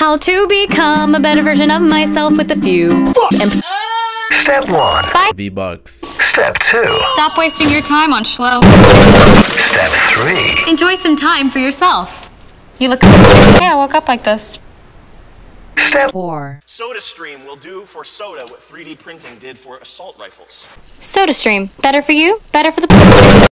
How to become a better version of myself with a few. Step 1. V-Bucks. Step 2. stop wasting your time on schlo. Step 3. Enjoy some time for yourself. You look. Hey, I woke up like this. Step four. SodaStream will do for soda what 3D printing did for assault rifles. SodaStream. Better for you, better for the.